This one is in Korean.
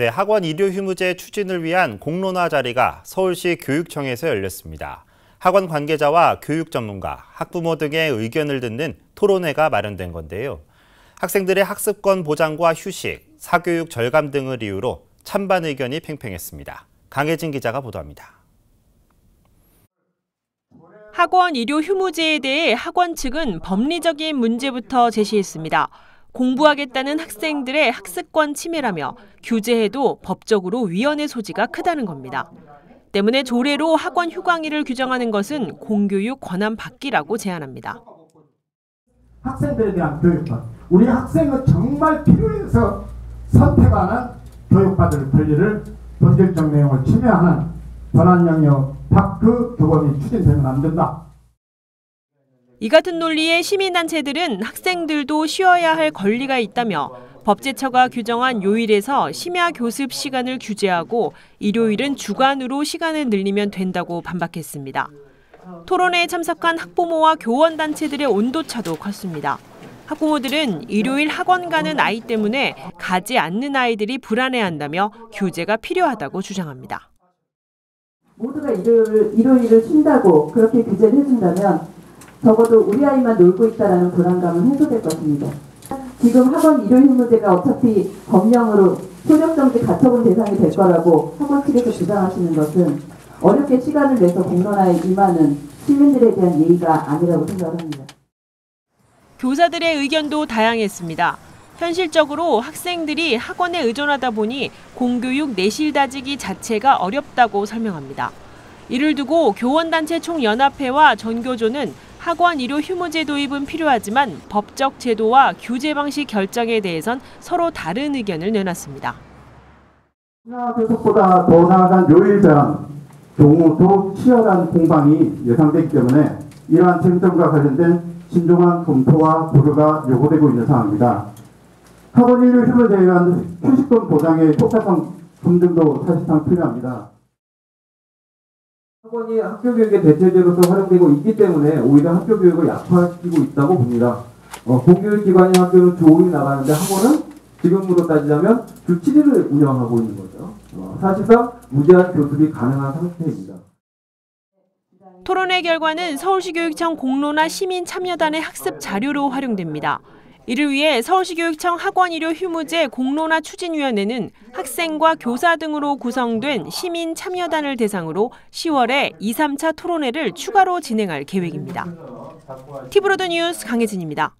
네, 학원 일요 휴무제 추진을 위한 공론화 자리가 서울시 교육청에서 열렸습니다. 학원 관계자와 교육 전문가, 학부모 등의 의견을 듣는 토론회가 마련된 건데요. 학생들의 학습권 보장과 휴식, 사교육 절감 등을 이유로 찬반 의견이 팽팽했습니다. 강혜진 기자가 보도합니다. 학원 일요 휴무제에 대해 학원 측은 법리적인 문제부터 제시했습니다. 공부하겠다는 학생들의 학습권 침해라며 규제해도 법적으로 위헌의 소지가 크다는 겁니다. 때문에 조례로 학원 휴강일을 규정하는 것은 공교육 권한 받기라고 제안합니다. 학생들에 대한 교육권. 우리 학생은 정말 필요해서 선택하는 교육받을 권리를 본질적 내용을 침해하는 권한 영역 밖의 교범이 추진되면 안 된다. 이 같은 논리에 시민단체들은 학생들도 쉬어야 할 권리가 있다며 법제처가 규정한 요일에서 심야 교습 시간을 규제하고 일요일은 주간으로 시간을 늘리면 된다고 반박했습니다. 토론회에 참석한 학부모와 교원단체들의 온도차도 컸습니다. 학부모들은 일요일 학원 가는 아이 때문에 가지 않는 아이들이 불안해한다며 규제가 필요하다고 주장합니다. 모두가 일요일, 일요일을 쉰다고 그렇게 규제를 해준다면 적어도 우리 아이만 놀고 있다라는 불안감은 해소될 것입니다. 지금 학원 일요일 휴무제가 어차피 법령으로 소력정지 가처분 대상이 될 거라고 학원 측에서 주장하시는 것은 어렵게 시간을 내서 공론화에 임하는 시민들에 대한 예의가 아니라고 생각합니다. 교사들의 의견도 다양했습니다. 현실적으로 학생들이 학원에 의존하다 보니 공교육 내실 다지기 자체가 어렵다고 설명합니다. 이를 두고 교원단체 총연합회와 전교조는 학원 일요 휴무제 도입은 필요하지만 법적 제도와 규제 방식 결정에 대해선 서로 다른 의견을 내놨습니다. 교섭보다 더 나아간 요일 제한 경우 더 치열한 공방이 예상되기 때문에 이러한 쟁점과 관련된 신중한 검토와 고려가 요구되고 있는 상황입니다. 학원 일요 휴무제에 대한 휴식권 보장의 효과성 검증도 사실상 필요합니다. 학원이 학교 교육의 대체제로서 활용되고 있기 때문에 오히려 학교 교육을 약화시키고 있다고 봅니다. 어, 공교육기관인 학교는 주 5일 나가는데 학원은 지금으로 따지자면 주 7일을 운영하고 있는 거죠. 어, 사실상 무제한 교습이 가능한 상태입니다. 토론회 결과는 서울시 교육청 공론화 시민 참여단의 학습 자료로 활용됩니다. 이를 위해 서울시 교육청 학원일요 휴무제 공론화 추진위원회는 학생과 교사 등으로 구성된 시민 참여단을 대상으로 10월에 2, 3차 토론회를 추가로 진행할 계획입니다. 티브로드 뉴스 강혜진입니다.